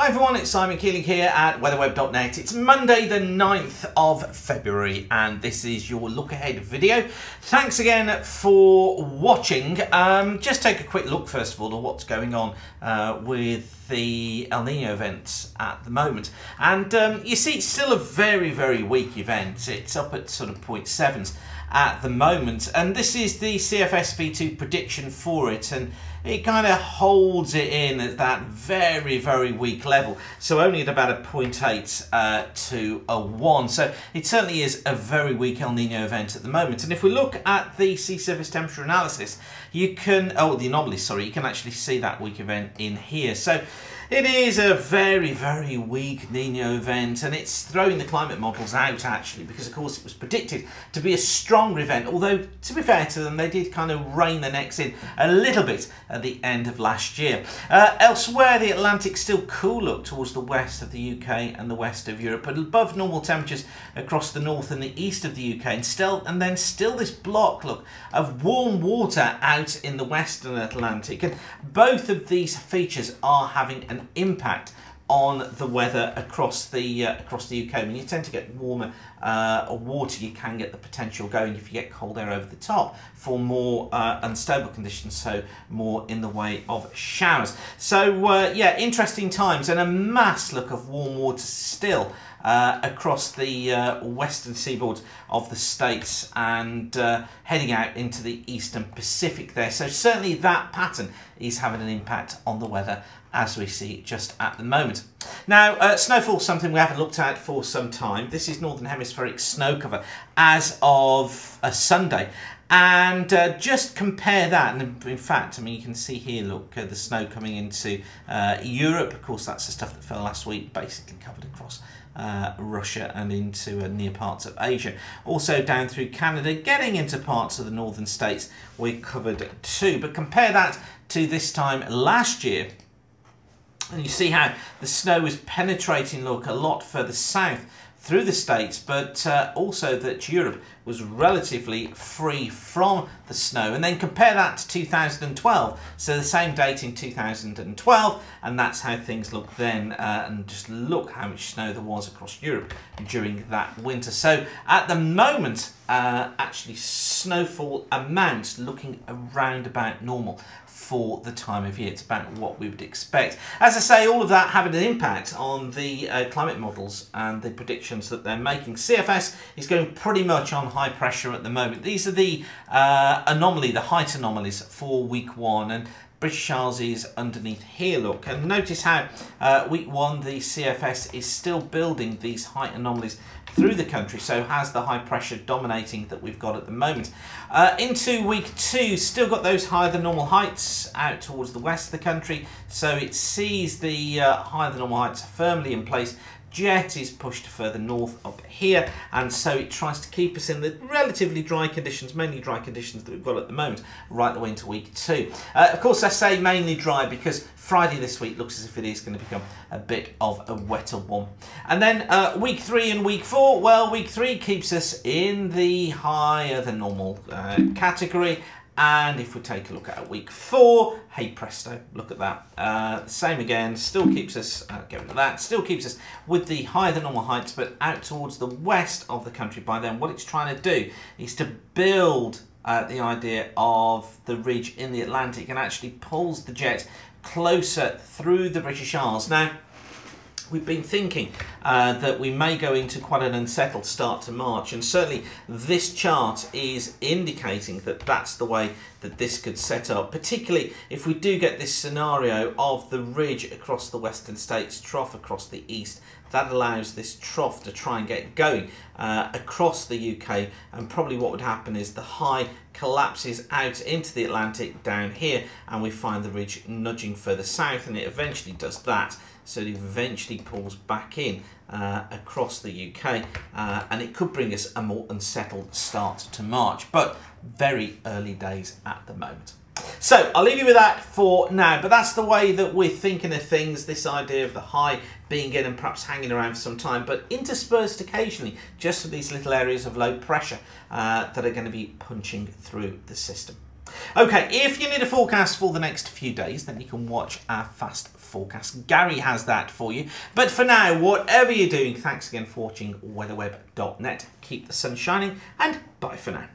Hi everyone, it's Simon Keeling here at weatherweb.net. It's Monday the 9th of February and this is your look ahead video. Thanks again for watching. Um, just take a quick look first of all at what's going on uh, with the El Nino events at the moment. And um, you see it's still a very, very weak event. It's up at sort of 0.7s at the moment. And this is the CFS V2 prediction for it. And it kind of holds it in at that very, very weak level. So only at about a 0.8 uh, to a 1. So it certainly is a very weak El Nino event at the moment. And if we look at the sea surface temperature analysis, you can, oh, the anomaly, sorry, you can actually see that weak event in here. So it is a very, very weak Nino event and it's throwing the climate models out actually because of course it was predicted to be a stronger event although to be fair to them they did kind of rein the necks in a little bit at the end of last year. Uh, elsewhere the Atlantic still cool up towards the west of the UK and the west of Europe but above normal temperatures across the north and the east of the UK and still and then still this block look of warm water out in the western Atlantic and both of these features are having an impact on the weather across the uh, across the UK. When you tend to get warmer uh, water, you can get the potential going if you get cold air over the top for more uh, unstable conditions, so more in the way of showers. So uh, yeah, interesting times and a mass look of warm water still uh, across the uh, western seaboard of the states and uh, heading out into the eastern Pacific there. So certainly that pattern is having an impact on the weather as we see just at the moment. Now, uh, snowfall something we haven't looked at for some time. This is Northern Hemispheric snow cover as of a Sunday. And uh, just compare that, and in fact, I mean, you can see here, look, uh, the snow coming into uh, Europe. Of course, that's the stuff that fell last week, basically covered across uh, Russia and into uh, near parts of Asia. Also down through Canada, getting into parts of the northern states, we're covered too. But compare that to this time last year, and you see how the snow is penetrating, look, a lot further south through the States, but uh, also that Europe was relatively free from the snow. And then compare that to 2012, so the same date in 2012, and that's how things look then. Uh, and just look how much snow there was across Europe during that winter. So at the moment, uh, actually snowfall amounts looking around about normal for the time of year. It's about what we would expect. As I say, all of that having an impact on the uh, climate models and the predictions that they're making. CFS is going pretty much on high pressure at the moment. These are the uh, anomaly, the height anomalies for week one. And British Isles is underneath here, look. And notice how uh, week one, the CFS is still building these height anomalies through the country, so has the high pressure dominating that we've got at the moment. Uh, into week two, still got those higher than normal heights out towards the west of the country, so it sees the uh, higher than normal heights firmly in place, jet is pushed further north up here and so it tries to keep us in the relatively dry conditions mainly dry conditions that we've got at the moment right the way into week two. Uh, of course I say mainly dry because Friday this week looks as if it is going to become a bit of a wetter one. And then uh, week three and week four well week three keeps us in the higher than normal uh, category and if we take a look at week four, hey presto, look at that. Uh, same again, still keeps us, uh, get rid of that, still keeps us with the higher than normal heights, but out towards the west of the country by then. What it's trying to do is to build uh, the idea of the ridge in the Atlantic and actually pulls the jet closer through the British Isles. Now, we've been thinking uh, that we may go into quite an unsettled start to March. And certainly this chart is indicating that that's the way that this could set up particularly if we do get this scenario of the ridge across the western states trough across the east. That allows this trough to try and get going uh, across the UK and probably what would happen is the high collapses out into the Atlantic down here and we find the ridge nudging further south and it eventually does that. So it eventually pulls back in uh, across the UK uh, and it could bring us a more unsettled start to March but very early days at the moment. So I'll leave you with that for now, but that's the way that we're thinking of things, this idea of the high being in and perhaps hanging around for some time, but interspersed occasionally just with these little areas of low pressure uh, that are going to be punching through the system. Okay, if you need a forecast for the next few days, then you can watch our Fast forecast. Gary has that for you. But for now, whatever you're doing, thanks again for watching weatherweb.net. Keep the sun shining and bye for now.